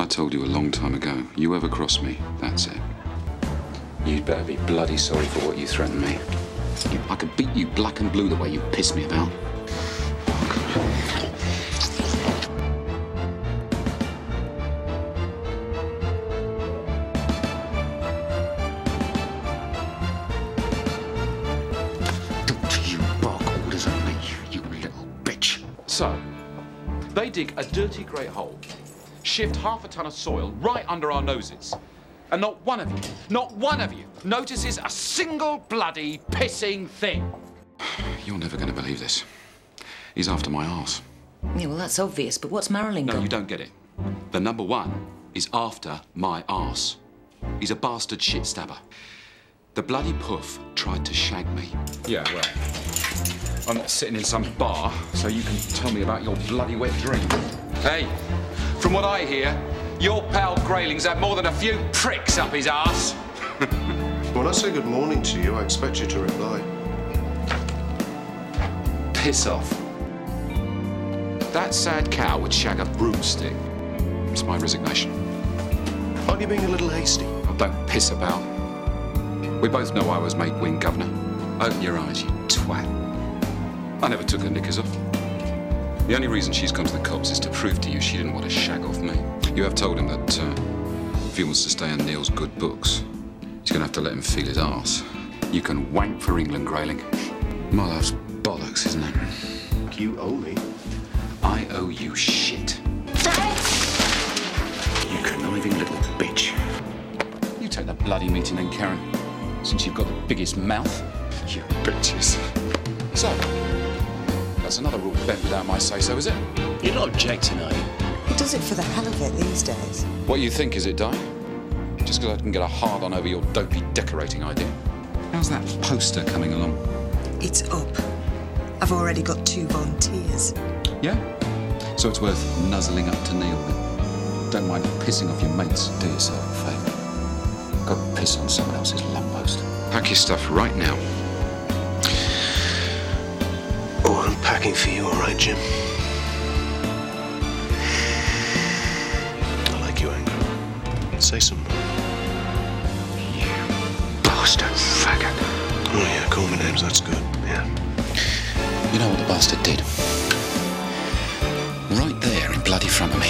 I told you a long time ago, you ever cross me, that's it. You'd better be bloody sorry for what you threatened me. I could beat you black and blue the way you piss me about. Don't you bark orders on me, you little bitch. So, they dig a dirty grey hole, shift half a ton of soil right under our noses, and not one of you, not one of you, notices a single bloody pissing thing. You're never going to believe this. He's after my arse. Yeah, well, that's obvious, but what's Marilyn No, got? you don't get it. The number one is after my arse. He's a bastard shit stabber. The bloody puff tried to shag me. Yeah, well, I'm not sitting in some bar, so you can tell me about your bloody wet dream. Hey, from what I hear, your pal Grayling's had more than a few pricks up his ass. When I say good morning to you, I expect you to reply. Piss off. That sad cow would shag a broomstick. It's my resignation. Aren't you being a little hasty? Oh, don't piss about. We both know I was made wing governor. Open your eyes, you twat. I never took her knickers off. The only reason she's gone to the cops is to prove to you she didn't want to shag off me. You have told him that uh, if he wants to stay on Neil's good books, he's going to have to let him feel his arse. You can wank for England, Grayling. Well, that's bollocks, isn't it? You owe me. I owe you shit. You conniving little bitch. You take the bloody meeting then, Karen, since you've got the biggest mouth. You bitches. So, that's another rule bent without my say-so, is it? You're not objecting, are you? He does it for the hell of it these days. What you think, is it, Di? Just because I can get a hard on over your dopey decorating idea. How's that poster coming along? It's up. I've already got two volunteers. Yeah? So it's worth nuzzling up to Neil then. Don't mind pissing off your mates. Do yourself a favour. Go piss on someone else's lamppost. Pack your stuff right now. Packing for you, all right, Jim. I like you, Anglo. Say some more. You Bastard faggot. Oh, yeah, call me names, that's good. Yeah. You know what the bastard did? Right there in bloody front of me.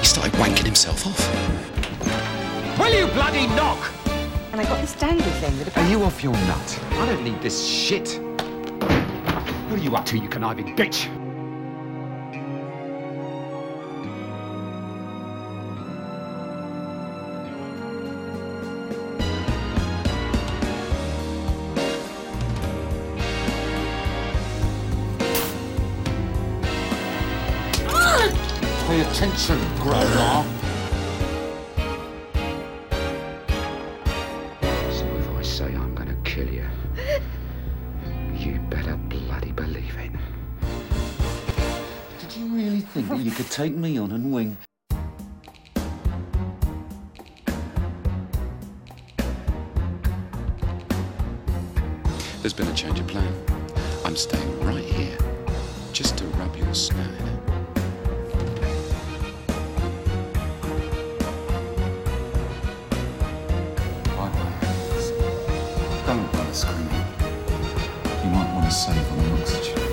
He started wanking himself off. Will you bloody knock? And I got this dangle thing that Are you off your nut? I don't need this shit. What are you up to, you conniving bitch? Pay attention, Grandma. You, you better bloody believe it. Did you really think that you could take me on and wing? There's been a change of plan. I'm staying right here, just to rub your snout in it. Don't bother screaming. You to save on oxygen.